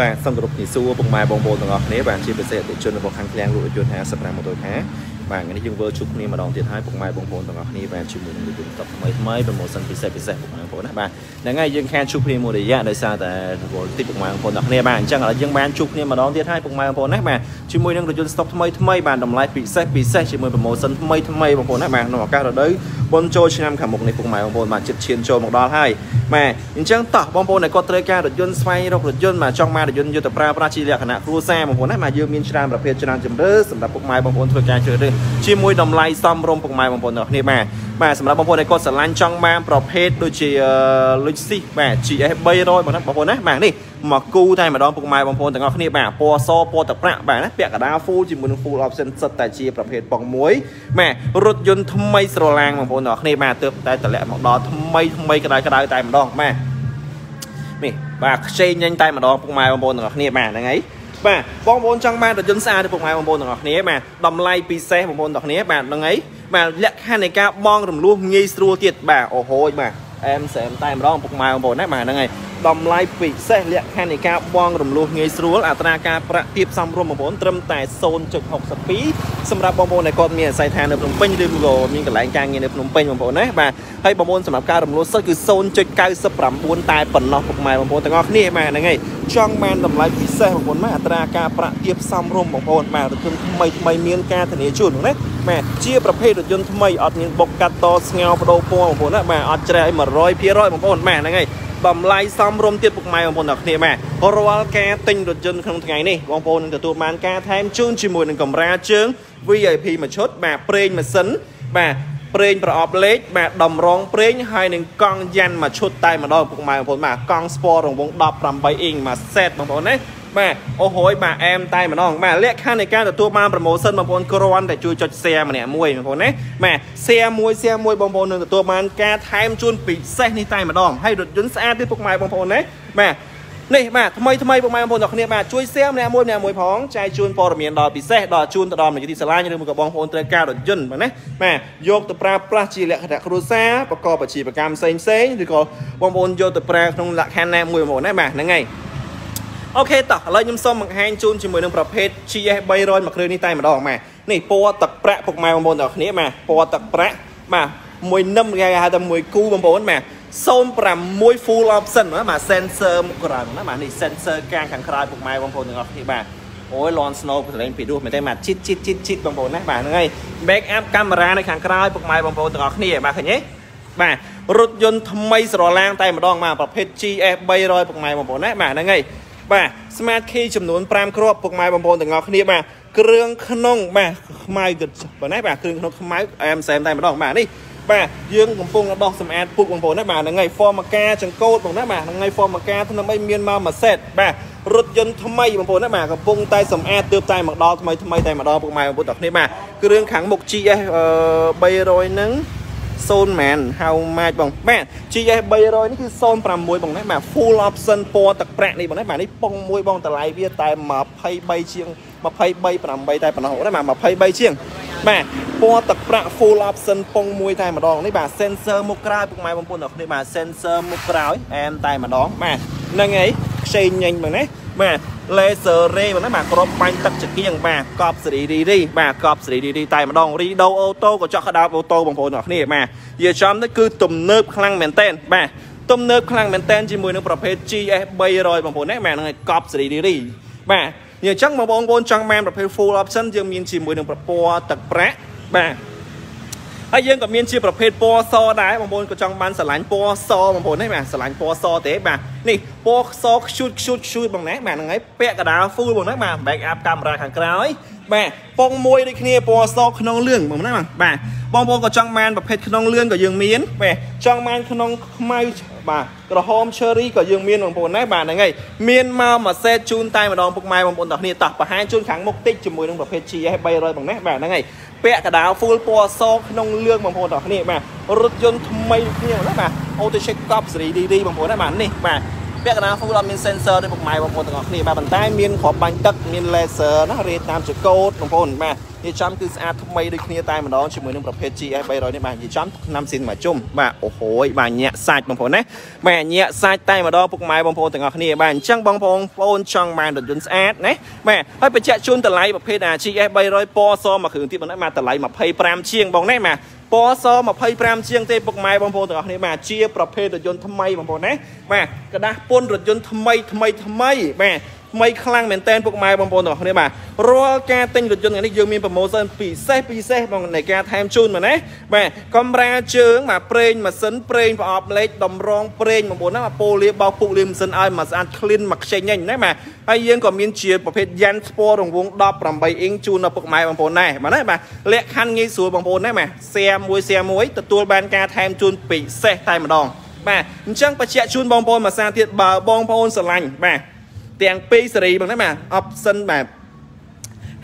បាទសូមគោរពជំរាបសួរពុកម៉ែបងប្អូនទាំងអស់គ្នាបាទជាពិសេសអតិជនរបស់ខាងឃ្លាំងលក់រថយន្ត55ម៉ូតូខា បាទថ្ងៃនេះយើងធ្វើជួបគ្នាម្ដងទៀតហើយពុកម៉ែបងប្អូនទាំងអស់គ្នាបាទជាមួយនឹងរថយន្តតបថ្មីថ្មីប្រម៉ូសិនពិសេសពិសេសពុកម៉ែបងប្អូនណាបាទហ្នឹងហើយយើងខានជួបគ្នាមួយរយៈដោយសារតែវល់ទីពុកម៉ែបងប្អូនទាំងអស់គ្នាបាទអញ្ចឹងឥឡូវយើងបានជួបគ្នាម្ដងទៀតហើយពុកម៉ែបងប្អូនណាបាទជាមួយនឹងរថយន្តស្តុកថ្មីថ្មីបាទតម្លៃពិសេសពិសេសជាមួយប្រម៉ូសិនថ្មីថ្មីបងប្អូនណាបាទក្នុងឱកាសរដូវបុណ្យចូលឆ្នាំខាងមុខនេះពុកម៉ែបងប្អូនបាទចិត្តឈានចូលមកដល់ហើយបាទអញ្ចឹងតោះបងប្អូនដែលគាត់ត្រូវការរថយន្តស្វែងរករថយន្តបាទចង់បានរថយន្តយុទ្ធប្រើប្រាស់ជាលក្ខណៈគ្រួសារបងប្អូនណាបាទយើងមានច្រើនប្រភេទច្រើនជម្រើសសម្រាប់ពុកម៉ែបងប្អូនធ្វើការជ្រើសរើសជាមួយតម្លៃសមរម្យពុកម៉ែបងប្អូនទាំងគ្នាបាទបាទសម្រាប់បងប្អូនដែលគាត់ស្រឡាញ់ចង់បានប្រភេទដូចជាលុចស៊ីបាទ GS 300បងប្អូនណាបាទនេះមកគូតែម្ដងពុកម៉ែបងប្អូនទាំងអស់គ្នាបាទពណ៌សពណ៌ទឹកប្រាក់បាទណាពាក់កណ្ដាល full ជាមួយនឹង full option សិតតែជាប្រភេទប៉ុងមួយបាទរថយន្តថ្មីស្រឡាងបងប្អូនទាំងអស់គ្នាបាទទើបតែតម្លាក់មកដល់ថ្មីថ្មីក្តៅក្តៅតែម្ដងបាទនេះបាទខ្ចីញញតែម្ដងពុកម៉ែបងប្អូនទាំងអស់គ្នាបាទហ្នឹងហើយ បាទបងប្អូនចង់បានរថយន្តស្អាតទៅពុកម៉ែបងប្អូនទាំងអស់គ្នាបាទតម្លៃពិសេសបងប្អូនទាំងអស់គ្នាបាទហ្នឹងហើយបាទលក្ខខណ្ឌនៃការបងរំលោះងាយស្រួលទៀតបាទអូហូយបាទអែមសែមតែម្ដងពុកម៉ែបងប្អូនណាបាទហ្នឹងហើយ តម្លៃពិសេសលក្ខខណ្ឌនៃការបងរំលោះងាយស្រួលអត្រាការប្រាក់ទាបសមរម្យបងប្អូនត្រឹមតែ0.62សម្រាប់បងប្អូនដែលគាត់មានអាស័យដ្ឋាននៅភ្នំពេញឬក៏មានកន្លែងការងារនៅភ្នំពេញបងប្អូនណាបាទហើយបងប្អូនសម្រាប់ការរំលោះសិទ្ធគឺ0.99តែប៉ុណ្ណោះពុកម៉ែបងប្អូនទាំងអស់គ្នាបាទហ្នឹងហើយចង់បានតម្លៃពិសេសបងប្អូនបាទអត្រាការប្រាក់ទាបសមរម្យបងប្អូនបាទរថយន្តថ្មីថ្មីមានការធានាជូនណាបាទជាប្រភេទរថយន្តថ្មីអត់មានបុកកាត់តស្ងោបដូរពណ៌បងប្អូនណាបាទអត់ច្រេះ100%បងប្អូនបាទហ្នឹងហើយ តម្លៃសមរម្យទៀតពុកម៉ែបងប្អូនទាំងគ្នាបាទរាល់ការទិញរថយន្តក្នុងថ្ងៃនេះបងប្អូននឹងទទួលបានការថែមជូនជាមួយនឹងកម្រាលជើង VIP មួយឈុតបាទប្រេងម៉ាស៊ីនបាទប្រេងប្រអប់លេខបាទតម្រងប្រេងហើយនឹងកង់យ៉ាន់មួយឈុតតែម្ដងពុកម៉ែបងប្អូនបាទកង់ស្ពតរង្វង់18អ៊ីងមួយសេតបងប្អូនណា បាទអូហូយបាទអែមតែម្ដងបាទលក្ខខណ្ឌនៃការទទួលបានប្រូម៉ូសិនបងប្អូនគ្រាន់តែជួយចុច share ម្នាក់មួយបងប្អូនណាបាទ share មួយ share មួយបងប្អូននឹងទទួលបានការថែមជូនពិសេសនេះតែម្ដងហើយរថយន្តស្អាតទៀតពុកម៉ែបងប្អូនណាបាទនេះបាទថ្មីថ្មីពុកម៉ែបងប្អូនទាំងគ្នាបាទជួយ share ម្នាក់មួយម្នាក់មួយផងចែកជូនព័ត៌មានដល់ពិសេសដល់ជូនទៅដល់មន្ទីរសាលាឬមួយក៏បងប្អូនត្រូវការរថយន្តបាទណាបាទយកទៅប្រើប្រាស់ជាលក្ខណៈគ្រួសារប្រកបអាជីវកម្មផ្សេងផ្សេងឬក៏បងប្អូនយកទៅប្រើក្នុងលក្ខខណ្ឌណាមួយបងប្អូនណាបាទហ្នឹងហើយ អូខេតោះឥឡូវខ្ញុំសូមបង្ហាញជូនជាមួយនឹងប្រភេទ GS 300មួយគ្រឿងនេះតែម្ដងបាទនេះពណ៌ទឹកប្រាក់ពុកម៉ែបងប្អូនទាំងគ្នាបាទពណ៌ទឹកប្រាក់បាទមួយនឹមគេហៅថាមួយគូបងប្អូនបាទ06 full option បាទ sensor មុខក្រោយណាបាទនេះ sensor កាងខាងក្រោយពុកម៉ែបងប្អូនទាំងអស់គ្នាបាទអូយ lawn snow ប្រឡែងពីរោះមែនទេបាទជីតជីតជីតជីតបងប្អូនណាបាទហ្នឹងហើយ back up កាមេរ៉ានៅខាងក្រោយពុកម៉ែបងប្អូនទាំងអស់គ្នាបាទឃើញទេបាទរថយន្តថ្មីស្រឡាងតែម្ដងបាទប្រភេទ GS 300ពុកម៉ែបងប្អូនណាបាទហ្នឹងហើយ បាទ smart key ចំនួន5គ្រាប់ពុកម៉ែបងប្អូនទាំងអស់គ្នាបាទគ្រឿងក្នុងបាទខ្មៅគិតបាទណាបាទគ្រឿងក្នុងខ្មៅអែមសែមតែម្ដងបាទនេះបាទយើងកំពុងដោះសម្អាតពុកបងប្អូនណាបាទហ្នឹងហើយ formica ចង្កូតបងណាបាទហ្នឹងហើយ formica ថ្នាំអីមានមកមួយសេតបាទរថយន្តថ្មីបងប្អូនណាបាទកំពុងតែសម្អាតទើបតែមកដល់ថ្មីថ្មីតែម្ដងពុកម៉ែបងប្អូនទាំងគ្នាបាទគ្រឿងខាងមុខ GS 300ហ្នឹង សូនមែនហៅម៉ាចបងបាទ GS 300នេះគឺ06បងណាបាទ full option ពណ៌ទឹកប្រាក់នេះបងណាបាទនេះប៉ុងមួយបងតម្លៃវាតែ23ជាង23 8តែប៉ុណ្ណោះណាបាទ23ជាងបាទពណ៌ទឹកប្រាក់ full option ពងមួយតែម្ដងនេះបាទ sensor មុខក្រោយពុកម៉ែបងប្អូនទាំងគ្នាបាទ sensor មុខក្រោយអែមតែម្ដងបាទហ្នឹងហើយខ្ចីញញបងណាបាទ laser ray បងណាបាទក្របបាញ់ទឹកចង្គៀងបាទកប់សេរីរីរីបាទកប់សេរីរីរីតែម្ដងរីដូអូតូក៏ចោះក្តោបអូតូបងប្អូនទាំងគ្នាបាទនិយាយចំនេះគឺទំនើបខ្លាំងមែនតែនបាទទំនើបខ្លាំងមែនតែនជាមួយនឹងប្រភេទ GS 300បងប្អូនណាបាទហ្នឹងហើយកប់សេរីរីរីបាទអញ្ចឹងបងប្អូនចង់បានប្រភេទ full option យើងមានជាមួយនឹងប្រព័ន្ធទឹកប្រាក់បាទ ហើយយើងក៏មានជាប្រភេទពណ៌សដែរបងប្អូនក៏ចង់បានស្រឡាញ់ពណ៌សបងប្អូនហ្នឹងបាទស្រឡាញ់ពណ៌សទេបាទនេះពណ៌សខ្ជូតខ្ជូតខ្ជូតបងណាបាទហ្នឹងហើយពាក់កណ្ដាល full បងណាបាទ back up កាមេរ៉ាខាងក្រោយបាទពងមួយដូចគ្នាពណ៌សក្នុងលឿងបងណាបាទបងប្អូនក៏ចង់បានប្រភេទក្នុងលឿងក៏យើងមានបាទចង់បានក្នុងខ្មៅបាទក្រហម cherry ក៏យើងមានបងប្អូនដែរបាទហ្នឹងហើយមានមកមួយសេតជូនតែម្ដងពុកម៉ែបងប្អូនទាំងគ្នាតោះបង្ហាញជូនខាងមុខតិចជាមួយនឹងប្រភេទ GS 300បងណាបាទហ្នឹងហើយ ពាក់កដាល full ពណ៌សក្នុងលឿងបងប្អូនទាំងគ្នាបាទរថយន្តថ្មីគ្នាណាបាទ Auto Check Cop សេរី DD បងប្អូនណាបាទនេះបាទពាក់កណ្ដាល full អត់មាន sensor ទេពុកម៉ែបងប្អូនទាំងអស់គ្នាបាទប៉ុន្តែមានគ្រាប់បាញ់ទឹកមាន laser ណារេតាមចកូតបងប្អូនបាទនិ យាយចំគឺស្អាតថ្មីដូចគ្នាតែម្ដងជាមួយនឹងប្រភេទ GS 300នេះបាទនិយាយចំឆ្នាំស៊ីនមួយជុំបាទអូហូយបាទញាក់សាច់បងប្អូនណាបាទញាក់សាច់តែម្ដងពុកម៉ែបងប្អូនទាំងអស់គ្នាបាទអញ្ចឹងបងប្អូនចង់បានរថយន្តស្អាតណាបាទហើយបញ្ជាក់ជូនតម្លៃប្រភេទ GS 300ពណ៌សមួយគ្រឿងទៀតបងណាបាទតម្លៃ25ជាងបងណាបាទពណ៌ស25ជាងទេពុកម៉ែបងប្អូនទាំងអស់គ្នាបាទជាប្រភេទរថយន្តថ្មីបងប្អូនណាបាទกระดาษពន្ធរថយន្តថ្មីថ្មីថ្មីបាទ ថ្មីខ្លាំងមែនតើពុកម៉ែបងប្អូនទាំងអស់គ្នាបាទរាល់ការទិញរថយន្តនេះយើងមានប្រូម៉ូសិនពិសេសពិសេសបងនៃការថែមជូនមកណាបាទកំរាជើងបាទប្រេងម៉ាស៊ីនប្រេងប្រអប់លេខតម្រងប្រេងបងប្អូនណាពូលាបោកពុកលាម៉ាស៊ីនឲ្យមកស្អាត clean មកខ្ចីញញណាបាទហើយយើងក៏មានជាប្រភេទយ៉ាន់ស្ពណ៌រង្វង់18អ៊ីងជូនដល់ពុកម៉ែបងប្អូនដែរបាទណាបាទលក្ខខណ្ឌងាយស្រួលបងប្អូនណាបាទសែមួយសែមួយទទួលបានការថែមជូនពិសេសតែម្ដងបាទអញ្ចឹងបញ្ជាក់ជូនបងប្អូនមួយសារទៀតបើបងប្អូនស្រឡាញ់បាទ ទាំងពីរសេរីបងណាបាទ option បាទ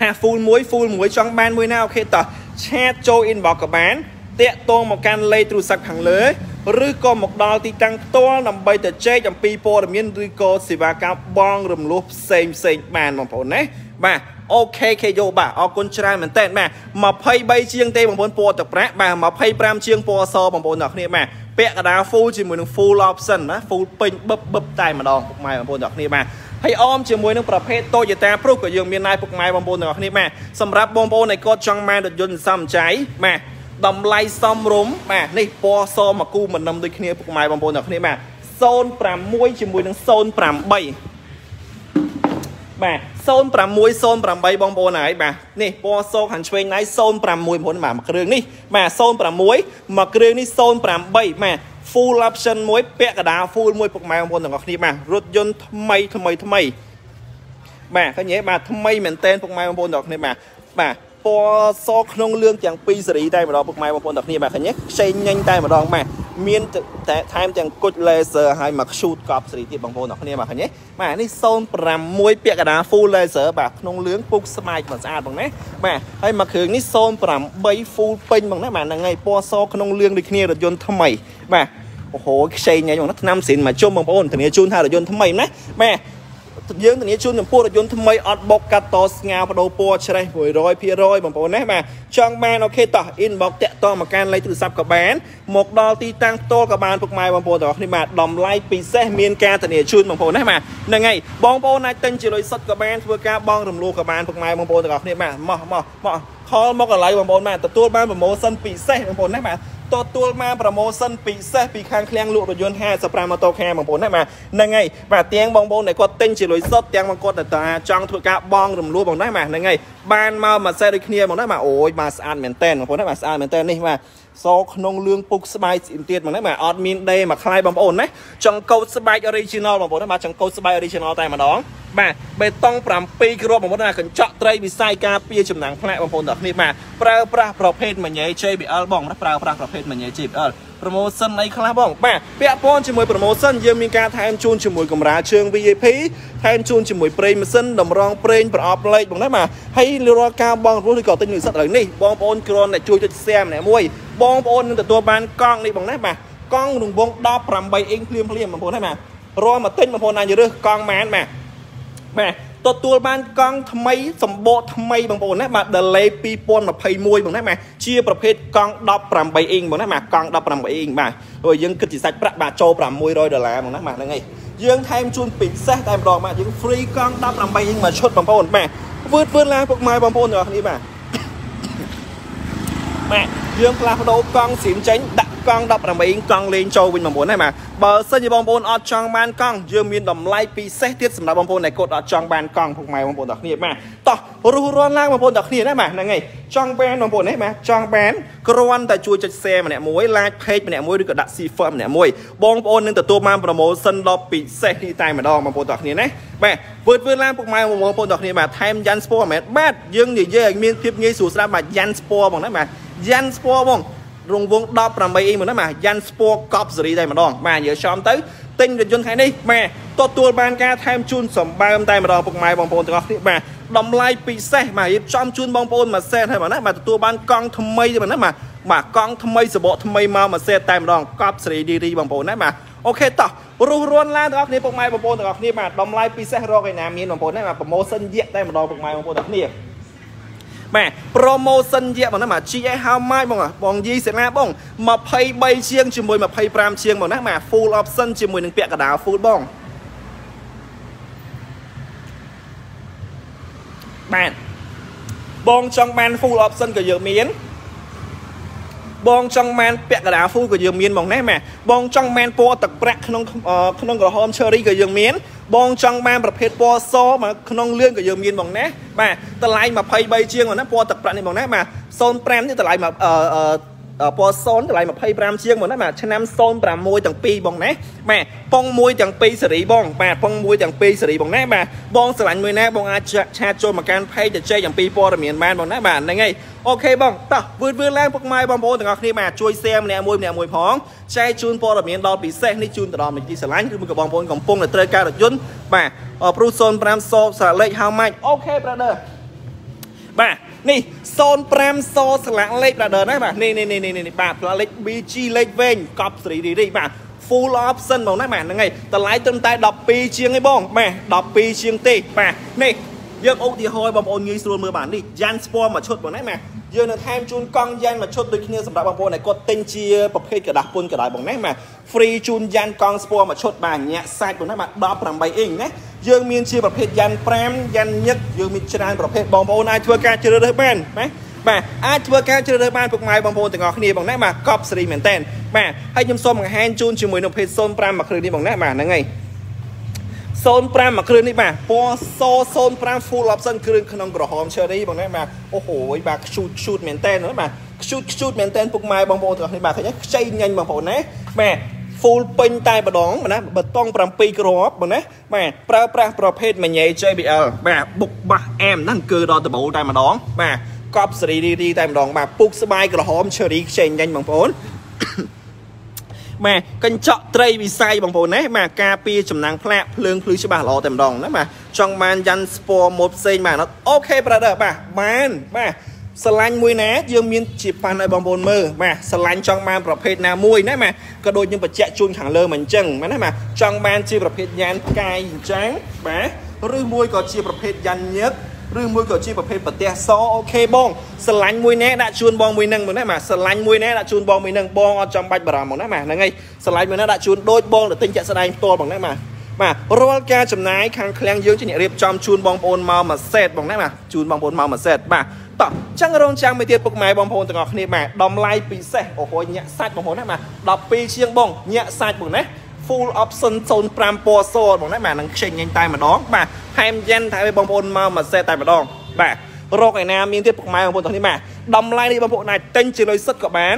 ហា full មួយ full មួយចង់បានមួយណា OK តោះ chat ចូល inbox ក៏បានទាក់ទងមកកាន់លេខទូរស័ព្ទខាងលើឬក៏មកដល់ទីតាំងផ្ទាល់ដើម្បីទៅចែកអំពីព័ត៌មានឬក៏សេវាកម្មបង់រំលោះផ្សេងផ្សេងបានបងប្អូនណាបាទ OK ខេយោបាទអរគុណច្រើនមែនតើបាទ23ជាងទេបងប្អូនពណ៌ទឹកប្រាក់បាទ25ជាងពណ៌សបងប្អូនអ្នកគ្នាបាទពាក់កណ្ដាល full ជាមួយនឹង full option ណា full ពេញបឹបបឹបតែម្ដងពុកម៉ែបងប្អូនអ្នកគ្នាបាទហើយអមជាមួយនឹងប្រភេទ Toyota Proof ក៏យើងមានដែរពុកម៉ែបងប្អូនទាំងអស់គ្នាបាទសម្រាប់បងប្អូនដែលគាត់ចង់បានរថយន្តសំចៃបាទតម្លៃសមរម្យបាទនេះពណ៌សមកគូមិននឹមដូចគ្នាពុកម៉ែបងប្អូនទាំងគ្នាបាទ06ជាមួយនឹង08បាទ0608បងប្អូនហើយបាទនេះពណ៌សខាងឆ្វេងណៃ06បងប្អូនបាទមួយគ្រឿងនេះបាទ06មួយគ្រឿងនេះ08បាទ full option មួយពាក់កដា full មួយពុកម៉ែបងប្អូនទាំងអស់គ្នាបាទរថយន្តថ្មីថ្មីថ្មីបាទឃើញទេបាទថ្មីមែនតែនពុកម៉ែបងប្អូនទាំងអស់គ្នាបាទបាទ ពណ៌សក្នុងលឿងទាំងពីរសេរីតែម្ដងពុកម៉ែបងប្អូនទាំងគ្នាបាទឃើញទេខ្ចីញញតែម្ដងបាទមានតែថែមទាំងគុជ laser ហើយមក shoot កប់សេរីទៀតបងប្អូនទាំងគ្នាបាទឃើញទេបាទនេះ06ពាក់កណ្ដាល full laser បាទក្នុងលឿងពុកស្បែកមិនស្អាតបងណាបាទហើយមកគ្រឿងនេះ08 full ពេញបងណាបាទហ្នឹងហើយពណ៌សក្នុងលឿងដូចគ្នារថយន្តថ្មីបាទអូហូខ្ចីញ៉ៃបងណាឆ្នាំសិនមកជុំបងប្អូនធានាជូនថារថយន្តថ្មីណាបាទ យើងធានាជូនចំពោះរថយន្តថ្មីអត់បុកកាត់តស្ងោបដូរពណ៌ច្រេះ100%បងប្អូនណាបាទចង់បានអូខេតោះ inbox តាក់តមកកាន់លេខទូរស័ព្ទក៏បានមកដល់ទីតាំងផ្ទាល់ក៏បានពុកម៉ែបងប្អូនទាំងអស់គ្នាបាទតម្លៃពិសេសមានការធានាជូនបងប្អូនណាបាទហ្នឹងហើយបងប្អូនអាចទិញជាលុយសុទ្ធក៏បានធ្វើការបងរំលោះក៏បានពុកម៉ែបងប្អូនទាំងអស់គ្នាបាទមកមកមកខលមកកន្លែងបងប្អូនបាទទទួលបានប្រម៉ូសិនពិសេសបងប្អូនណាបាទ ទទួលបានប្រម៉ូសិនពិសេសពីខាងឃ្លាំងលក់រថយន្ត55ម៉ូតូខាបងប្អូនណាបាទហ្នឹងហើយបាទទាំងបងប្អូនដែលគាត់ទិញជាលុយសុទ្ធទាំងបងគាត់តែចង់ធ្វើការបងរំលោះបងណាបាទហ្នឹងហើយបានមកមួយសេតដូចគ្នាបងណាបាទអូយបាទស្អាតមែនតើបងប្អូនណាបាទស្អាតមែនតើនេះបាទ សក្នុងលឿងពុកស្បែកស្អៀមទៀតមកណាបាទអត់មានដេមកខ្លាយបងប្អូនណាចង់កោតស្បែក original បងប្អូនណាបាទចង់កោតស្បែក original តែម្ដងបាទបេតុង7គ្រាប់បងប្អូនណាកញ្ចក់ត្រីវិស័យការពារចំណាំងផ្លាកបងប្អូនទាំងគ្នាបាទប្រើប្រាស់ប្រភេទមញ៉េ JBL បងណាប្រើប្រាស់ប្រភេទមញ៉េ JBL promotion អីខ្លះបងបាទពាក់ព័ន្ធជាមួយ promotion យើងមានការថែមជូនជាមួយកម្រាលជើង VIP ថែមជូនជាមួយប្រេងម៉ាស៊ីនតម្រងប្រេងប្រអប់លេខបងណាបាទហើយរាល់ការបងរស់ឬក៏ទិញលុយសិតឥឡូវនេះបងប្អូនគ្រាន់តែជួយចុច share ម្នាក់មួយ បងប្អូននឹងទទួលបានកង់នេះបងណាបាទកង់រង្វង់18អ៊ីងភ្លាមភ្លាមបងប្អូនណាបាទរាល់មកទិញបងប្អូនអាចរើសកង់ម៉ានបាទបាទទទួលបានកង់ថ្មីសម្បកថ្មីបងប្អូនណាបាទ delay 2021បងណាបាទជាប្រភេទកង់18អ៊ីងបងណាបាទកង់18អ៊ីងបាទហើយយើងគិតជាសាច់ប្រាក់បាទចូល600ដុល្លារបងណាបាទហ្នឹងហើយយើងថែមជូនពិសេសតែម្ដងបាទយើង free កង់18អ៊ីងមួយឈុតបងប្អូនបាទវឺតវឺតឡាពុកម៉ែបងប្អូនទាំងអស់គ្នាបាទ បាទយើងផ្លាស់ប្ដូរកង់ស្រីមចេញដាក់ កង់18កង់លេងចូលវិញបងប្អូនណាបាទបើសិនជាបងប្អូនអត់ចង់បានកង់យើងមានតម្លៃពិសេសទៀតសម្រាប់បងប្អូនដែលគាត់អត់ចង់បានកង់ពុកម៉ែបងប្អូនទាំងគ្នាបាទតោះរស់រាន់ឡើងបងប្អូនទាំងគ្នាណាបាទហ្នឹងហើយចង់បានបងប្អូនណាបាទចង់បានគ្រាន់តែជួយចុច share ម្នាក់មួយ like page ម្នាក់មួយឬក៏ដាក់ CFR ម្នាក់មួយបងប្អូននឹងទទួលបាន promotion ដ៏ពិសេសនេះតែម្ដងបងប្អូនទាំងគ្នាណាបាទវើតវើឡើងពុកម៉ែបងប្អូនទាំងគ្នាបាទថែមយ៉ាន់ស្ពរមែនបាទយើងនិយាយឲ្យមានភាពងាយស្រួលស្ដាប់បាទយ៉ាន់ស្ពរបងណាបាទយ៉ាន់ស្ពរបង រង្វង់18អ៊ីមកណាបាទយ៉ាន់ស្ពរកប់សេរីតែម្ដងបាទយើចំទៅទិញរថយន្តថ្ងៃនេះបាទទទួលបានការថែមជូនសម្បើមតែម្ដងពុកម៉ែបងប្អូនទាំងអស់គ្នាបាទតម្លៃពិសេសបាទរៀបចំជូនបងប្អូនមួយសេតហើយបាទណាបាទទទួលបានកង់ថ្មីទេបាទណាបាទបាទកង់ថ្មីសបកថ្មីមកមួយសេតតែម្ដងកប់សេរីឌីរីបងប្អូនណាបាទអូខេតោះរុះរាន់ឡើងទាំងអស់គ្នាពុកម៉ែបងប្អូនទាំងអស់គ្នាបាទតម្លៃពិសេសរកឯណាមានបងប្អូនណាបាទប្រម៉ូសិនយៈតែម្ដងពុកម៉ែបងប្អូនទាំងអស់គ្នា បាទ promotion យៈបងណាបាទ GA how much បងបងយីសេនាបង23ជាងជាមួយ25ជាងបងណាបាទ full option ជាមួយនឹងពាក់កណ្ដាល full បងបាទបងចង់បាន full option ក៏យើងមានបងចង់បានពាក់កណ្ដាល full ក៏យើងមានបងណាម៉ែបងចង់បានពណ៌ទឹកប្រាក់ក្នុងក្នុងក្រហម cherry ក៏យើងមាន បងចង់បានប្រភេទពណ៌សមកក្នុងលឿនក៏យើងមានបងណាបាទតម្លៃ23ជាងបងណាពណ៌ទឹកប្រាក់នេះបងណាបាទ05នេះតម្លៃមកអឺ ពណ៌សូនតម្លៃ25ជាងមកណាបាទឆ្នាំ06ទាំងពីរបងណាបាទប៉ុងមួយទាំងពីរសេរីបងបាទប៉ុងមួយទាំងពីរសេរីបងណាបាទបងស្រឡាញ់មួយណាបងអាចឆាតចូលមកកាន់ផេកទៅចែកអំពីព័ត៌មានបានបងណាបាទហ្នឹងហើយអូខេបងតោះវឿនវឿនឡើងពុកម៉ែបងប្អូនទាំងអស់គ្នាបាទជួយ share ម្នាក់មួយម្នាក់មួយផងចែកជូនព័ត៌មានដល់ពិសេសនេះជូនទៅដល់អ្នកទីស្រឡាញ់ឬមួយក៏បងប្អូនកំពុងតែត្រូវការរថយន្តបាទព្រុស05សសាលេខ how much អូខេ brother បាទ នេះ05សស្លាកលេខ brother ណាបាទនេះនេះនេះនេះបាទស្លាកលេខ BG លេខវែងកប់សេរីរីរីបាទ full option បងណាបាទហ្នឹងហើយតម្លៃត្រឹមតែ12ជាងឯងបងបាទ12ជាងទេបាទនេះយើងឧទាហរណ៍បងប្អូនងាយស្រួលមើលបាននេះយ៉ាន់ស្ពណ៌មួយឈុតបងណាបាទយើងនឹងថែមជូនកង់យ៉ានមួយឈុតដូចគ្នាសម្រាប់បងប្អូនដែលគាត់ទិញជាប្រភេទกระดาษពុនក៏ដោយបងណាបាទ free ជូនយ៉ានកង់ស្ពណ៌មួយឈុតបាទញាក់សាច់បងណាបាទ18អ៊ីងណា យើងមានជាប្រភេទយ៉ាន5យ៉ានញឹកយើងមានច្រើនប្រភេទបងប្អូនអាចធ្វើការជ្រើសរើសបានណាបាទអាចធ្វើការជ្រើសរើសបានពុកម៉ែបងប្អូនទាំងអស់គ្នាបងណាបាទកប់សេរីមែនតើបាទហើយខ្ញុំសូមបង្ហាញជូនជាមួយនឹងប្រភេទ05មួយគ្រឿងនេះបងណាបាទហ្នឹងហើយ05មួយគ្រឿងនេះបាទពណ៌ស05 full option គ្រឿងក្នុងក្រហម cherry បងណាបាទអូហូយបាទខ្ជូតខ្ជូតមែនតើបាទខ្ជូតខ្ជូតមែនតើពុកម៉ែបងប្អូនទាំងអស់គ្នាបាទឃើញខ្ចីញញបងប្អូនណាបាទ full ពេញតែម្ដងណាបតង់7គ្រាប់បងណាបាទប្រើប្រាស់ប្រភេទមញ៉េ JBL បាទបុកបាសអែមហ្នឹងគឺដល់ដបូលតែម្ដងបាទកប់សេរីរីតែម្ដងបាទពុកស្បាយក្រហម cherry ខ្ចីញញបងប្អូនបាទកញ្ចក់ត្រីវិស័យបងប្អូនណាបាទការពារចំណាំងផ្លាកភ្លើងភ្លឺច្បាស់ល្អតែម្ដងណាបាទចង់បានយ៉ាន់ស្ពរម៉ូតផ្សេងបាទអូខេ brother បាទបានបាទ ស្រឡាញ់មួយណាយើងមានជាប៉ាន់ឲ្យបងប្អូនមើលបាទស្រឡាញ់ចង់បានប្រភេទណាមួយណាបាទក៏ដូចយើងបញ្ជាក់ជូនខាងលើមកអញ្ចឹងមែនណាបាទចង់បានជាប្រភេទយ៉ានផ្កាយអញ្ចឹងបាទឬមួយក៏ជាប្រភេទយ៉ាន់ញឹកឬមួយក៏ជាប្រភេទប្រទេសសអូខេបងស្រឡាញ់មួយណែដាក់ជូនបងមួយនឹងមកណាបាទស្រឡាញ់មួយណែដាក់ជូនបងមួយនឹងបងអត់ចាំបាច់បារម្ភមកណាបាទហ្នឹងហើយស្រឡាញ់មួយណែដាក់ជូនដូចបងទៅទិញចាក់ស្ដែងផ្ទាល់បងណាបាទបាទរាល់ការចំណាយខាងឃ្លាំងយើងជាអ្នករៀបចំជូនបងប្អូនមកមួយសេតបងណាបាទជូនបងប្អូនមកមួយសេតបាទ តោះចឹងរងចាំមួយទៀតពុកម៉ែបងប្អូនទាំងអស់គ្នាបាទតម្លៃពិសេសអូហូញាក់សាច់បងប្អូនណាបាទ12ជាងបងញាក់សាច់បងណា full option 05ពណ៌សបងណាបាទនឹងខ្ចីញញតែម្ដងបាទថែមយ៉ែនថែមឲ្យបងប្អូនមកមួយសេតតែម្ដងបាទរកឯណាមានទៀតពុកម៉ែបងប្អូនទាំងនេះបាទតម្លៃនេះបងប្អូនអាចទិញជាលុយសិតក៏បាន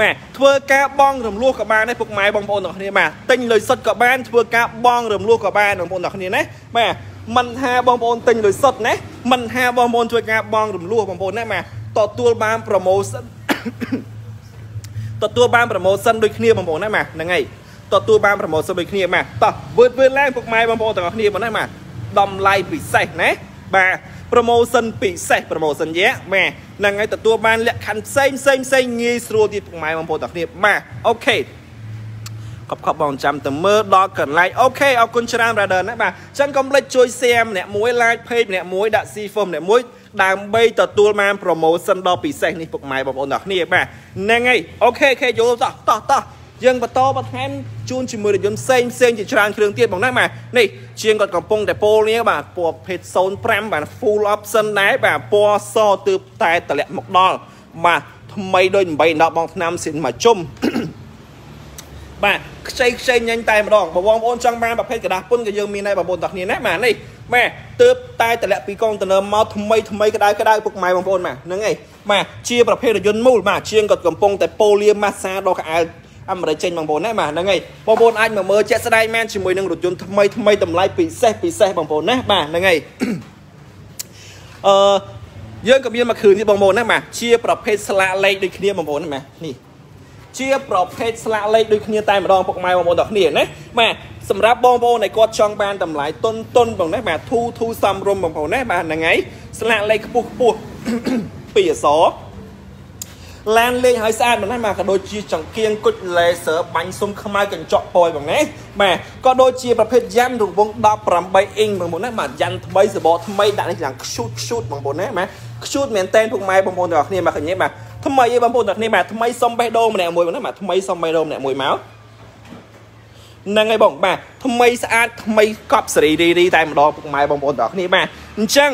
បាទធ្វើការបងរំលោះក៏បានដែរពុកម៉ែបងប្អូនទាំងគ្នាបាទទិញលុយសុទ្ធក៏បានធ្វើការបងរំលោះក៏បានបងប្អូនទាំងគ្នាណាបាទ មិនថាបងប្អូនទិញលុយសុទ្ធណាមិនថាបងប្អូនធ្វើការបងរំលោះបងប្អូនណាបាទទទួលបាន promotion ទទួលបាន promotion ដូចគ្នាបងប្អូនណាបាទហ្នឹងហើយទទួលបាន promotion ដូចគ្នាបាទតោះវឿនវឿនឡើងពុកម៉ែបងប្អូនទាំងអស់គ្នាបងណាបាទតម្លៃពិសេសណាបាទ promotion ពិសេស promotion យៈបាទហ្នឹងហើយទទួលបានលក្ខខណ្ឌផ្សេងផ្សេងផ្សេងងាយស្រួលទៀតពុកម៉ែបងប្អូនទាំងគ្នាបាទ OK កប់កប់បងចាំទៅមើលដល់កន្លែង OK អរគុណច្រើន brother ណាបាទអញ្ចឹងកុំភ្លេចជួយ share ម្នាក់មួយ like page ម្នាក់មួយដាក់ C form ម្នាក់មួយដើម្បីទទួលបាន promotion ដ៏ពិសេសនេះពុកម៉ែបងប្អូនទាំងគ្នាបាទហ្នឹងហើយ OK OK យល់តោះតោះតោះយើងបន្តបន្ថែមជូនជាមួយរថយន្តផ្សេងផ្សេងជាច្រើនគ្រឿងទៀតបងណាបាទនេះជាងគាត់កំពុងតែពោលនេះបាទពណ៌ភេទ05បាទ full option ដែរបាទពណ៌សទើបតែតម្លាក់មកដល់បាទថ្មីដូច8 10បងឆ្នាំសិនមកជុំ បាទខ្ចីខ្ចីញញតែម្ដងបងប្អូនចង់បានប្រភេទกระดาษពុនក៏យើងមានដែរបងប្អូនទាំងគ្នាណាបាទនេះបាទទើបតែតម្លាក់ពីកុងតឺន័រមកថ្មីថ្មីក្តៅក្តៅពុកម៉ែបងប្អូនបាទហ្នឹងហើយបាទជាប្រភេទរថយន្តមូលបាទជាងគាត់កំពុងតែពោលាម៉ាសាដល់កៅអៅអាមេរិកចេញបងប្អូនណាបាទហ្នឹងហើយបងប្អូនអាចមកមើលជាក់ស្ដែងមែនជាមួយនឹងរថយន្តថ្មីថ្មីតម្លៃពិសេសពិសេសបងប្អូនណាបាទហ្នឹងហើយអឺយើងក៏មានមួយគ្រឿងនេះបងប្អូនណាបាទជាប្រភេទស្លាកលេខដូចគ្នាបងប្អូនណាបាទនេះ ជាប្រភេទស្លាកលេខដូចគ្នាតែម្ដងពុកម៉ែបងប្អូនទាំងគ្នាណាបាទសម្រាប់បងប្អូនដែលគាត់ចង់បានតម្លៃតុនតុនបងណាបាទធូធូសំរុំបងប្អូនណាបាទហ្នឹងហើយស្លាកលេខខ្ពស់ខ្ពស់ពីអសរឡានលេងឲ្យស្អាតមិនណាបាទក៏ដូចជាចង្គៀងគុជ laser បាញ់សុំខ្មៅកញ្ចក់ពណ៌បងណាបាទក៏ដូចជាប្រភេទយ៉ាំរង្វង់18អ៊ីងបងប្អូនណាបាទយ៉ាំថ្មីសបកថ្មីដាក់នេះយ៉ាងខ្ជូតខ្ជូតបងប្អូនណាបាទខ្ជូតមែនតែនពុកម៉ែបងប្អូនទាំងអស់គ្នាបាទឃើញទេបាទ ថ្មីឯងបងប្អូនទាំងអស់គ្នាបាទថ្មីសុំបេះដូងម្នាក់មួយបងណាបាទថ្មីសុំបេះដូងម្នាក់មួយមកហ្នឹងហើយបងបាទថ្មីស្អាតថ្មីកប់សេរីរីរីតែម្ដងពុកម៉ែបងប្អូនទាំងអស់គ្នាបាទអញ្ចឹង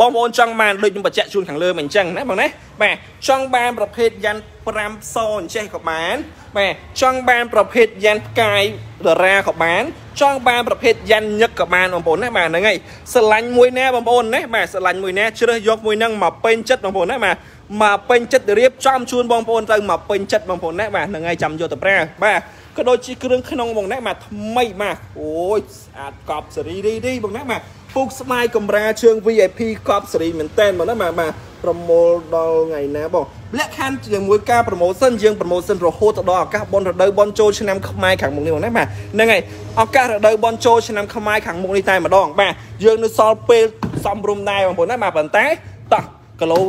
បងប្អូនចង់បានដូចខ្ញុំបញ្ជាក់ជូនខាងលើមកអញ្ចឹងណាបងណាបាទចង់បានប្រភេទយ៉ាន់5សអញ្ចេះក៏បានបាទចង់បានប្រភេទយ៉ាន់ផ្កាយតារាក៏បាន ចង់បានប្រភេទយ៉ាន់ញឹកក៏បានបងប្អូនណាបាទហ្នឹងហើយស្រឡាញ់មួយណាបងប្អូនណាបាទស្រឡាញ់មួយណាជ្រើសយកមួយហ្នឹងមកពេញចិត្តបងប្អូនណាបាទ មកពេញចិត្តរៀបចំជូនបងប្អូនទៅមកពេញចិត្តបងប្អូនណាបាទហ្នឹងហើយចាំយកទៅប្រើបាទក៏ដូចជាគ្រឿងក្នុងបងណាបាទថ្មីបាទអូយស្អាតកប់សេរីរីរីបងណាបាទពុកស្បែកកំរាជើង VIP កប់សេរីមែនតែនបងណាបាទបាទប្រមូលដល់ថ្ងៃណាបងលក្ខខណ្ឌជាមួយការប្រម៉ូសិនយើងប្រម៉ូសិនរហូតដល់ឱកាសបនរដូវបនចូលឆ្នាំខ្មែរខាងមុខនេះបងណាបាទហ្នឹងហើយឱកាសរដូវបនចូលឆ្នាំខ្មែរខាងមុខនេះតែម្ដងបាទយើងនៅសល់ពេលសំរុំដែរបងប្អូនណាបាទប៉ុន្តែតោះ គីឡូ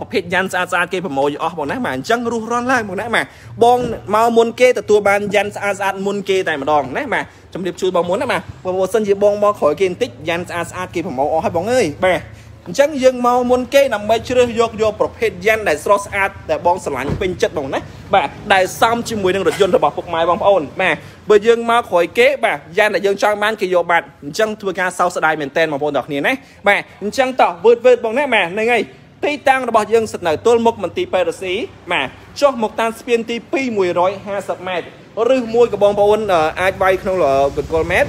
ប្រភេទយ៉ាន់ស្អាតស្អាតគេប្រម៉ូយអស់បងណាបាទអញ្ចឹងរុះរាន់ឡើងបងណាបាទបងមកមុនគេទទួលបានយ៉ាន់ស្អាតស្អាតមុនគេតែម្ដងណាបាទជំរាបជូនបងមុនណាបាទបើសិនជាបងមកក្រោយគេបន្តិចយ៉ាន់ស្អាតស្អាតគេប្រម៉ូអស់ហើយបងអើយបាទអញ្ចឹងយើងមកមុនគេដើម្បីជ្រើសយកយកប្រភេទយ៉ាន់ដែលស្រស់ស្អាតដែលបងស្រឡាញ់ពេញចិត្តបងណាបាទដែលសមជាមួយនឹងរថយន្តរបស់ពុកម៉ែបងប្អូនបាទបើយើងមកក្រោយគេបាទយ៉ាន់ដែលយើងចង់បានគេយកបាត់អញ្ចឹងធ្វើការសោកស្ដាយមែនតើបងប្អូនទាំងគ្នាណាបាទអញ្ចឹងតោះវឺតវឺតបងណាបាទហ្នឹងហើយ ទីតាំងរបស់យើងស្ថិតនៅទល់មុខមន្ទីរប៉េរ៉ូស៊ីបាទចុះមកតាមស្ពានទី2 150ម៉ែត្រឬមួយក៏បងប្អូនអាចវាយក្នុង Google Map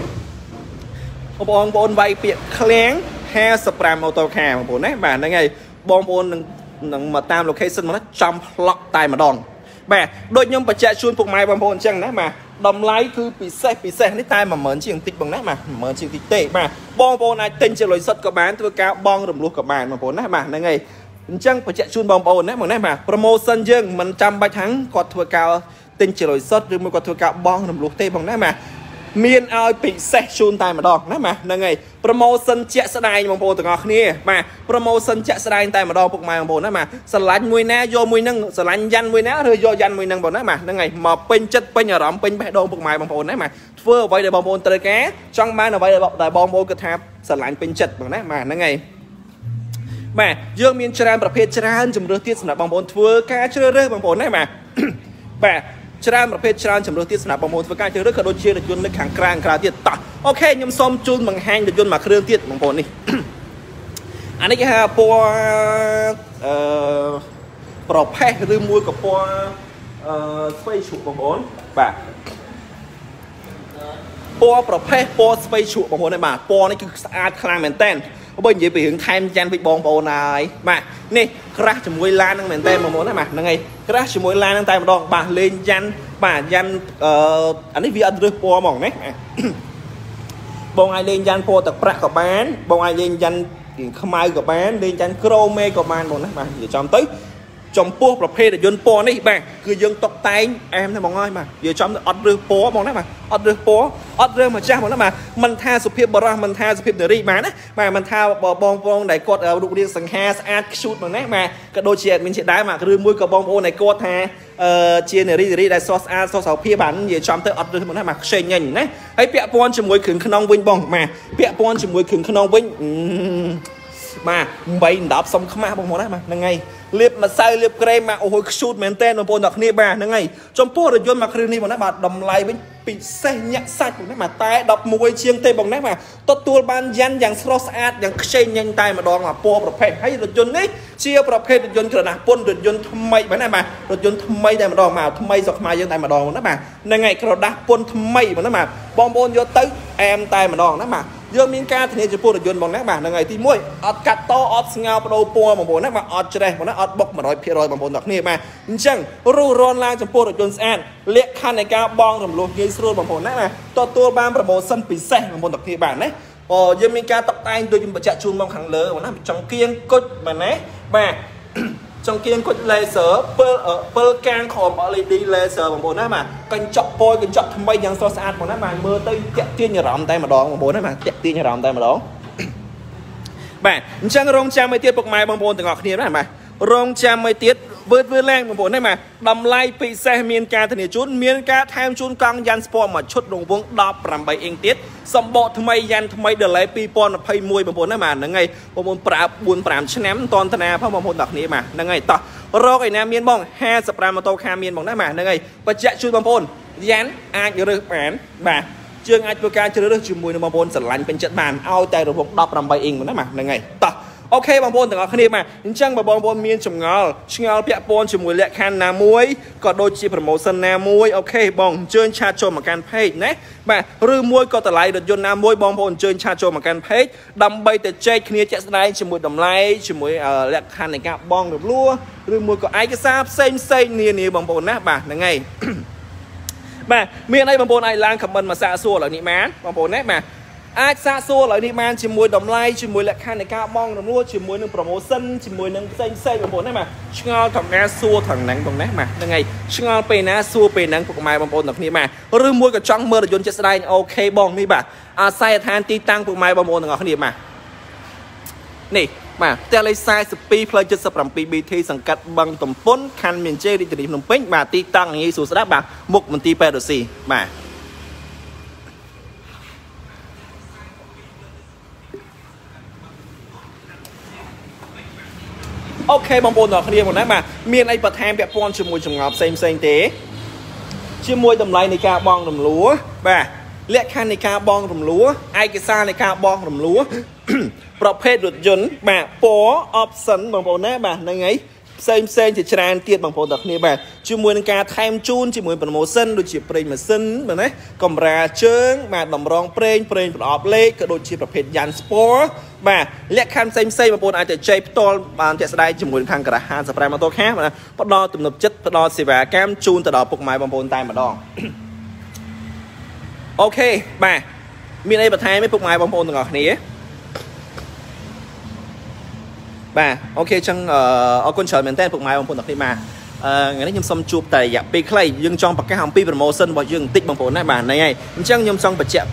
បងប្អូនវាយពាក្យឃ្លាំង55ម៉ូតូខាបងប្អូនណាបាទហ្នឹងហើយបងប្អូននឹងនឹងមកតាម location មកចំផ្លក់តែម្ដងបាទដូចខ្ញុំបញ្ជាក់ជូនពុកម៉ែបងប្អូនអញ្ចឹងណាបាទតម្លៃគឺពិសេសពិសេសនេះតែ10000ជាងតិចបងណាបាទ10000ជាងតិចទេបាទបងប្អូនអាចទិញជាលុយសុទ្ធក៏បានធ្វើការបង់រំលោះក៏បានបងប្អូនណាបាទហ្នឹងហើយ អញ្ចឹងបញ្ជាក់ជូនបងប្អូនណាបងណាបាទ promotion យើងមិនចាំបាច់ថាគាត់ធ្វើការទិញជាលុយសុទ្ធឬមួយគាត់ធ្វើការបង់រំលោះទេបងណាបាទមានឲ្យពិសេសជូនតែម្ដងណាបាទហ្នឹងហើយ promotion ជាក់ស្ដែងបងប្អូនទាំងអស់គ្នាបាទ promotion ជាក់ស្ដែងតែម្ដងពុកម៉ែបងប្អូនណាបាទស្រឡាញ់មួយណាយកមួយហ្នឹងស្រឡាញ់យ៉ាន់មួយណាឬយកយ៉ាន់មួយហ្នឹងបងណាបាទហ្នឹងហើយមកពេញចិត្តពេញអារម្មណ៍ពេញបេះដូងពុកម៉ែបងប្អូនណាបាទធ្វើអ្វីដែលបងប្អូនត្រូវការចង់បានអ្វីដែលបងប្អូនគិតថាស្រឡាញ់ពេញចិត្តបងណាបាទហ្នឹងហើយ បាទយើងមានច្រើនប្រភេទច្រើនជំរឿសទៀតសម្រាប់បងប្អូនធ្វើការជ្រើសរើសបងប្អូនណាបាទបាទច្រើនប្រភេទច្រើនចំនួនទៀតសម្រាប់បងប្អូនធ្វើការជ្រើសរើសក៏ដូចជារថយន្តនៅខាងក្រៅក្រៅទៀតតោះអូខេខ្ញុំសូមជូនបង្ហាញរថយន្តមួយគ្រឿងទៀតបងប្អូននេះអានេះគេហៅពណ៌អឺប្រផេះឬមួយក៏ពណ៌អឺស្វ័យជ្រូកបងប្អូនបាទពណ៌ប្រផេះពណ៌ស្វ័យជ្រូកបងប្អូននេះបាទពណ៌នេះគឺស្អាតខ្លាំងមែនតើ បើនិយាយពីរឿងថែមចាន់វិញបងប្អូនហើយបាទនេះក្រាស់ជាមួយឡានហ្នឹងមែនតើបងប្អូនណាបាទហ្នឹងហើយក្រាស់ជាមួយឡានហ្នឹងតែម្ដងបាទលេងយ៉ាន់បាទយ៉ាន់អឺអានេះវាអត់រើសពណ៌ហ្មងណាបងអាចលេងយ៉ាន់ពណ៌ទឹកប្រាក់ក៏បាន បងអាចលេងយ៉ាន់ខ្មៅក៏បានលេងយ៉ាន់ក្រូមេក៏បានបងណាបាទនិយាយចំទៅ ចំពោះប្រភេទរថយន្តពណ៌នេះបាទគឺយើងតុបតែងអែមតែបងអើយបាទវាចំទៅអត់រើសពណ៌បងណាបាទអត់រើសពណ៌អត់រើសម្ចាស់បងណាបាទមិនថាសុភាពបរោះមិនថាសុភាពនារីបាទណាបាទមិនថាបងប្អូនដែលគាត់រូបរាងសង្ហាស្អាតខ្ជូតបងណាបាទក៏ដូចជាមានជាដែរបាទឬមួយក៏បងប្អូនដែលគាត់ថាអឺជានារីនារីដែលសស្អាតសសោភាពបាទនិយាយចំទៅអត់រើសបងណាបាទខ្ចេញញញណាហើយពាក់ព័ន្ធជាមួយគ្រឿងក្នុងវិញបងបាទពាក់ព័ន្ធជាមួយគ្រឿងក្នុងវិញបាទ8 10សុំខ្មាស់បងប្អូនណាបាទហ្នឹងហើយ លាបម្សៅលាបក្រែមមកអូយខ្ជូតមែនតើបងប្អូនទាំងគ្នាបាទហ្នឹងហើយចំពោះរថយន្តមកគ្រឿងនេះបងណាបាទតម្លៃវិញពិសេសញាក់សាច់បងណាបាទតែ11ជាងទេបងណាបាទទទួលបានយ៉ាន់យ៉ាងស្រស់ស្អាតយ៉ាងខ្ចីញញតែម្ដងមកពណ៌ប្រភេទហើយរថយន្តនេះជាប្រភេទរថយន្តក្រណាស់ពុនរថយន្តថ្មីបងណាបាទរថយន្តថ្មីតែម្ដងមកថ្មីសុខខ្មែរយើងតែម្ដងបងណាបាទហ្នឹងហើយក្រដាស់ពុនថ្មីបងណាបាទបងប្អូនយកទៅអែមតែម្ដងណាបាទ យើងមានការធានាចំពោះរថយន្តបងណាបាទហ្នឹងហើយទី1អត់កាត់តអត់ស្ងោបដូរពណ៌បងប្អូនណាបាទអត់ច្រេះបងណាអត់បុក100%បងប្អូនទាំងគ្នាបាទអញ្ចឹងរុះរាន់ឡើងចំពោះរថយន្តស្អាតលក្ខខណ្ឌនៃការបងរំលោះងាយស្រួលបងប្អូនណាបាទទទួលបានប្រម៉ូសិនពិសេសបងប្អូនទាំងគ្នាបាទណាអូយើងមានការតុបតែងដូចខ្ញុំបញ្ជាក់ជូនមកខាងលើបងណាចង្គៀងគុជបាទណាបាទ ចង្គៀងគុជ laser ពិលពិលកាងខំ LED laser បងប្អូនណាបាទកញ្ចក់ពណ៌កញ្ចក់ថ្មីយ៉ាងស្រស់ស្អាតបងណាបាទមើលទៅតាក់ទាញអារម្មណ៍តែម្ដងបងប្អូនណាបាទតាក់ទាញអារម្មណ៍តែម្ដងបាទអញ្ចឹងរងចាំឲ្យទៀតពុកម៉ែបងប្អូនទាំងអស់គ្នាណាបាទ រងចាំមួយទៀតវើតវើឡើងបងប្អូនណាបាទតម្លៃពិសេសមានការធានាជូនមានការថែមជូនកង់យ៉ាន់ស្ពតមួយឈុតរង្វង់18អ៊ីងទៀតសម្បកថ្មីយ៉ាន់ថ្មី delay 2021បងប្អូនណាបាទហ្នឹងហើយបងប្អូនប្រើ4 5ឆ្នាំតនតនាផងបងប្អូនទាំងគ្នាបាទហ្នឹងហើយតោះរកឯណាមានបង55ម៉ូតូខាមានបងណាបាទហ្នឹងហើយបញ្ជាក់ជូនបងប្អូនយ៉ាន់អាចរើសបានបាទជើងអាចធ្វើការជ្រើសរើសជាមួយនឹងបងប្អូនស្រឡាញ់ពេញចិត្តបានឲ្យតែរង្វង់18អ៊ីងណាបាទហ្នឹងហើយតោះ OK បងប្អូនទាំងអស់គ្នាបាទអញ្ចឹងបើបងប្អូនមានចម្ងល់ឆ្ងល់ពាក់ព័ន្ធជាមួយលក្ខខណ្ឌណាមួយក៏ដូចជា promotion ណាមួយ OK បងអញ្ជើញ chat ចូលមកកាន់ page ណាបាទឬមួយក៏តម្លៃរថយន្តណាមួយបងប្អូនអញ្ជើញ chat ចូលមកកាន់ page ដើម្បីទៅចែកគ្នាជាក់ស្ដែងជាមួយតម្លៃជាមួយលក្ខខណ្ឌនៃការបង់រំលោះឬមួយក៏ឯកសារផ្សេងផ្សេងនានាបងប្អូនណាបាទហ្នឹងហើយបាទមានអីបងប្អូនអាចឡើង comment មកសាកសួរឥឡូវនេះបានបងប្អូនណាបាទ អាចសាកសួរឥឡូវនេះបានជាមួយតម្លៃជាមួយលក្ខខណ្ឌនៃការបងរំលោះជាមួយនឹង promotion ជាមួយនឹងផ្សេងផ្សេងបងប្អូនណាបាទឆ្ងល់ថងណាសួរថងហ្នឹងបងណាបាទហ្នឹងហើយឆ្ងល់ពេលណាសួរពេលហ្នឹងពុកម៉ែបងប្អូនទាំងគ្នាបាទឬមួយក៏ចង់មើលរថយន្តចិត្តស្ដែងអូខេបងនេះបាទអាស័យដ្ឋានទីតាំងពុកម៉ែបងប្អូនទាំងអស់គ្នាបាទនេះបាទផ្ទះលេខ42ផ្លូវ 77BT សង្កាត់បឹងតំពុនខណ្ឌមានជ័យរាជធានីភ្នំពេញបាទទីតាំងងាយស្រួលស្ដាប់បាទមុខមន្ទីរពេទ្យរុស្ស៊ីបាទ អូខេបងប្អូនទាំងគ្នាមកណាបាទមានអីបន្ថែមពាក់ព័ន្ធជាមួយចម្ងល់ផ្សេងផ្សេងទេជាមួយតម្លៃនៃការបង់រំលោះបាទលក្ខខណ្ឌនៃការបង់រំលោះឯកសារនៃការបង់រំលោះប្រភេទរថយន្តបាទពណ៌ option បងប្អូនណាបាទហ្នឹងហើយផ្សេងផ្សេងជាច្រើនទៀតបងប្អូនទាំងគ្នាបាទជាមួយនឹងការថែមជូនជាមួយ promotion ដូចជាប្រេងម៉ាស៊ីនបាទណាកំរាជើងបាទតម្រងប្រេងប្រេងប្រអប់លេខក៏ដូចជាប្រភេទយ៉ាន់ Sport បាទលក្ខខណ្ឌផ្សេងផ្សេងបងប្អូនអាចទៅចែកផ្ទាល់បានជាក់ស្ដែងជាមួយនឹងខាងការ៉ា55ម៉ូតូខាបាទផ្ដល់ទំនុកចិត្តផ្ដល់សេវាកម្មជូនទៅដល់ពុកម៉ែបងប្អូនតែម្ដងអូខេបាទមានអីបន្ថែមទេពុកម៉ែបងប្អូនទាំងអស់គ្នាបាទអូខេអញ្ចឹងអរគុណច្រើនមែនតើពុកម៉ែបងប្អូនទាំងគ្នាបាទ ថ្ងៃនេះខ្ញុំសូមជួបតែរយៈពេលខ្លីយើងចង់ប្រកាសអំពី promotion របស់យើងបន្តិចបងប្អូនណាបាទហ្នឹងហើយអញ្ចឹងខ្ញុំចង់បញ្ជាក់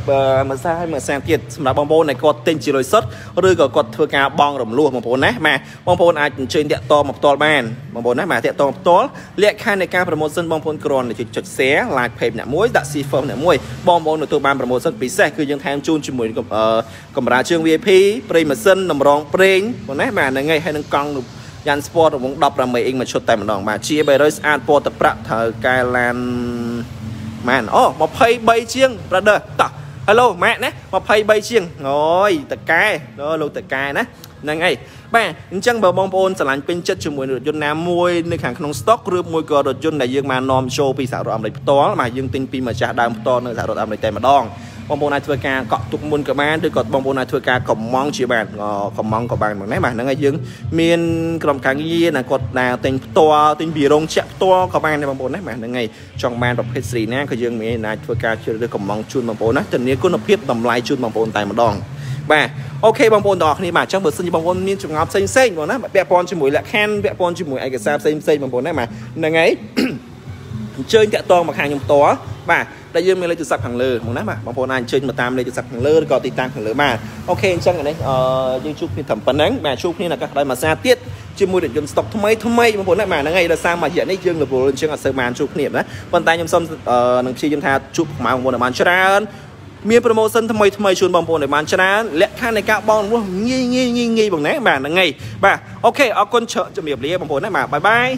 មួយសារឲ្យមួយសារទៀតសម្រាប់បងប្អូនដែលគាត់ទិញជាលុយសុទ្ធឬក៏គាត់ធ្វើការបង់រំលោះបងប្អូនណាបាទបងប្អូនអាចអញ្ជើញតាក់តមកផ្ទាល់បានបងប្អូនណាបាទតាក់តមកផ្ទាល់លក្ខខណ្ឌនៃការ promotion បងប្អូនគ្រាន់តែចុច share like page អ្នកមួយដាក់ C firm អ្នកមួយបងប្អូនទទួលបាន promotion ពិសេសគឺយើងថែមជូនជាមួយកម្រាលជើង VIP ប្រេងម៉ាស៊ីនតម្រងប្រេងបងណាបាទហ្នឹងហើយហើយនឹងកង់ យ៉ាន់ស្ពតរង្វង់18អ៊ីងមួយឈុតតែម្ដងបាទជា300 ស្អាតពណ៌ទឹកប្រាក់ត្រូវកែឡានម៉ានអូ23ជាង brother តោះ Hello ម៉ាក់ណា23ជាងអូយតកែលោកតកែណាហ្នឹងហើយបាទអញ្ចឹងបើបងប្អូនស្រឡាញ់ពេញចិត្តជាមួយរថយន្តណាមួយនៅខាងក្នុង stock ឬមួយក៏រថយន្តដែលយើងបាននាំចូលពីសហរដ្ឋអាមេរិកផ្ទាល់បាទយើងទិញពីម្ចាស់ដើមផ្ទាល់នៅសហរដ្ឋអាមេរិកតែម្ដង បងប្អូនអាចធ្វើការកក់ទុកមុនក៏បានឬក៏បងប្អូនអាចធ្វើការកំងជាបានកំងក៏បានហ្នឹងណាបាទហ្នឹងហើយយើងមានក្រុមការងារណាគាត់ណាទិញផ្ទាល់ទិញពីរោងចក្រផ្ទាល់ក៏បានដែរបងប្អូនណាបាទហ្នឹងហើយចង់បានប្រភេទស្រីណាក៏យើងមានអាចធ្វើការជ្រើសរើសកំងជូនបងប្អូនណាធានាគុណភាពតម្លៃជូនបងប្អូនតែម្ដងបាទអូខេបងប្អូនទាំងអស់គ្នាបាទអញ្ចឹងបើសិនជាបងប្អូនមានចម្ងល់ផ្សេងផ្សេងបងណាពាក់ព័ន្ធជាមួយលក្ខខណ្ឌពាក់ព័ន្ធជាមួយឯកសារផ្សេងផ្សេងបងប្អូនណាបាទហ្នឹងហើយអញ្ជើញតាក់ទងមកខាងខ្ញុំផ្ទាល់ បាទដែលយើងមានលេខទូរស័ព្ទខាងលើមកណាបាទបងប្អូនអាចអញ្ជើញមកតាមលេខទូរស័ព្ទខាងលើឬក៏ទីតាំងខាងលើបាទអូខេអញ្ចឹងនេះអឺយើងជួបគ្នាត្រឹមប៉ុណ្ណឹងបាទជួបគ្នានៅកាសក្រោយមួយសាទៀតជាមួយរថយន្តស្តុកថ្មីថ្មីបងប្អូនណាបាទហ្នឹងហើយដោយសារមួយរយៈនេះយើងរវល់អញ្ចឹងអត់សូវបានជួបគ្នាណាប៉ុន្តែខ្ញុំសូមនឹងព្យាយាមថាជួបបងប្អូនឲ្យបានច្រើនមាន promotion ថ្មីថ្មីជូនបងប្អូនឲ្យបានច្រើនលក្ខខណ្ឌនៃការបង់រស់ងាយងាយងាយងាយបងណាបាទហ្នឹងហើយបាទអូខេអរគុណជំរាបលាបងប្អូនណាបាទបាយបាយ